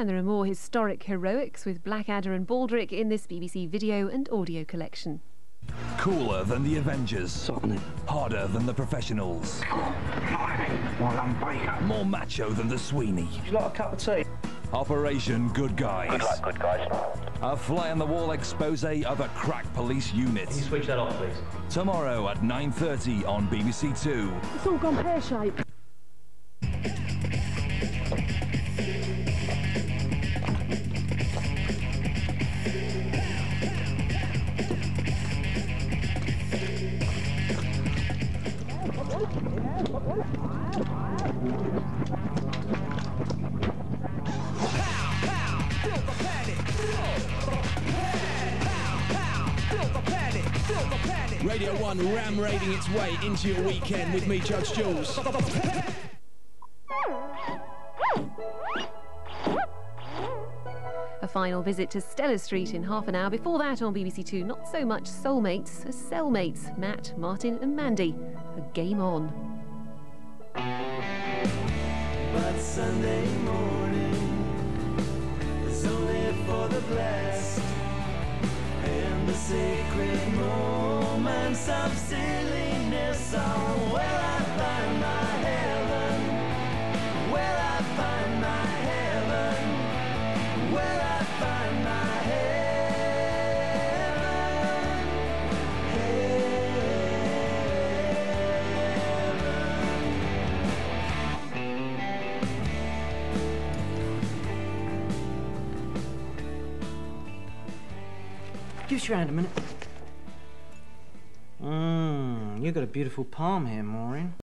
And there are more historic heroics with Blackadder and Baldrick in this BBC video and audio collection. Cooler than the Avengers. Harder than the professionals. More macho than the Sweeney. Would you like a cup of tea? Operation Good Guys. Good luck, good guys. A fly on the wall expose of a crack police unit. Can you switch that off, please? Tomorrow at 9.30 on BBC Two. It's all gone pear-shaped. Radio 1 ram raiding its way into your weekend with me, Judge Jules. A final visit to Stella Street in half an hour. Before that on BBC Two, not so much soulmates as cellmates. Matt, Martin, and Mandy. A game on. But Sunday morning is only for the blessed and the sacred moments of silliness oh, are where I find my heaven, where I find my heaven, where I find my heaven, heaven. Give us your hand a minute. Mmm, you got a beautiful palm here, Maureen.